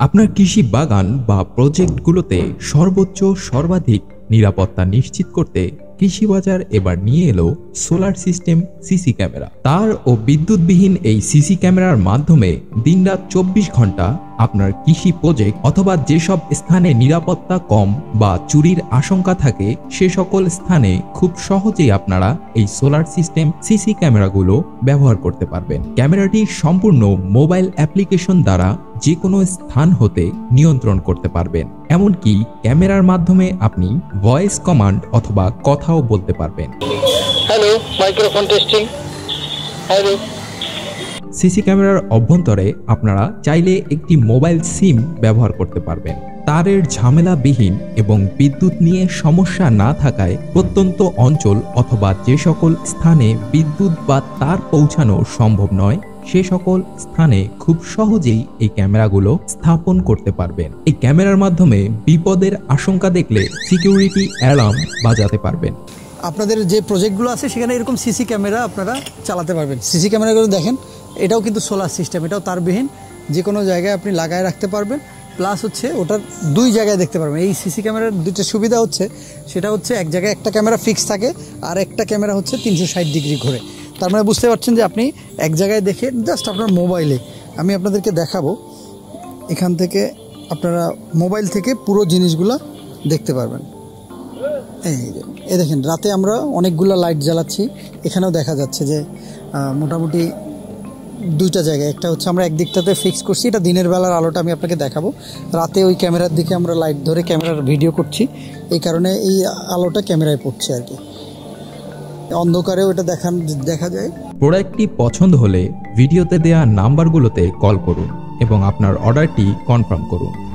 আপনার কৃষি বাগান বা প্রজেক্টগুলোতে সর্বোচ্চ, সর্বাধিক নিরাপত্তা নিশ্চিত করতে কৃষি বাজার এবার নিয়ে এলো সোলার সিস্টেম সিসি ক্যামেরা। তার ও বিদ্যুৎবিহীন এই সিসি ক্যামেরার মাধ্যমে দিনরাত চব্বিশ ঘণ্টা আপনার কৃষি প্রজেক্ট অথবা যেসব স্থানে নিরাপত্তা কম বা চুরির আশঙ্কা থাকে, সে সকল স্থানে খুব সহজেই আপনারা এই সোলার সিস্টেম সিসি ক্যামেরাগুলো ব্যবহার করতে পারবেন। ক্যামেরাটি সম্পূর্ণ মোবাইল অ্যাপ্লিকেশন দ্বারা যে কোনো স্থান হতে নিয়ন্ত্রণ করতে পারবেন। এমনকি ক্যামেরার মাধ্যমে আপনি ভয়েস কমান্ড অথবা কথাও বলতে পারবেন। Hello microphone testing hello CC ক্যামেরার অভ্যন্তরে আপনারা চাইলে একটি মোবাইল সিম ব্যবহার করতে পারবেন। তারের ঝামেলাবিহীন এবং বিদ্যুৎ নিয়ে সমস্যা না থাকায় প্রত্যন্ত অঞ্চল অথবা যে সকল স্থানে বিদ্যুৎ বা তার পৌঁছানো সম্ভব নয়, সে সকল স্থানে খুব সহজেই এই ক্যামেরাগুলো স্থাপন করতে পারবেন। এই ক্যামেরার মাধ্যমে বিপদের আশঙ্কা দেখলে সিকিউরিটি অ্যালার্ম বাজাতে পারবেন। আপনাদের যে প্রজেক্টগুলো আছে, সেখানে এরকম সিসি ক্যামেরা আপনারা চালাতে পারবেন। সিসি ক্যামেরাগুলো দেখেন এটাও কিন্তু সোলার সিস্টেম এটাও তারবিহীন। যে কোনো জায়গায় আপনি লাগায় রাখতে পারবেন। প্লাস হচ্ছে ওটার দুই জায়গায় দেখতে পারবেন। এই সিসি ক্যামেরার দুইটা সুবিধা হচ্ছে, সেটা হচ্ছে এক জায়গায় একটা ক্যামেরা ফিক্স থাকে আর একটা ক্যামেরা হচ্ছে তিনশো ষাট ডিগ্রি ঘুরে। তার মানে বুঝতে পারছেন যে আপনি এক জায়গায় দেখে জাস্ট আপনার মোবাইলে আমি আপনাদেরকে দেখাবো, এখান থেকে আপনারা মোবাইল থেকে পুরো জিনিসগুলো দেখতে পারবেন। এই এ দেখেন, রাতে আমরা অনেকগুলো লাইট জ্বালাচ্ছি। এখানেও দেখা যাচ্ছে যে মোটামুটি দুইটা জায়গায়। একটা হচ্ছে আমরা একদিকটাতে ফিক্স করছি, এটা দিনের বেলার আলোটা আমি আপনাকে দেখাবো। রাতে ওই ক্যামেরার দিকে আমরা লাইট ধরে ক্যামেরার ভিডিও করছি। এই কারণে এই আলোটা ক্যামেরায় পড়ছে আর কি। অন্ধকারেও এটা দেখান, দেখা যায়। প্রোডাক্টটি পছন্দ হলে ভিডিওতে দেওয়া নাম্বারগুলোতে কল করুন এবং আপনার অর্ডারটি কনফার্ম করুন।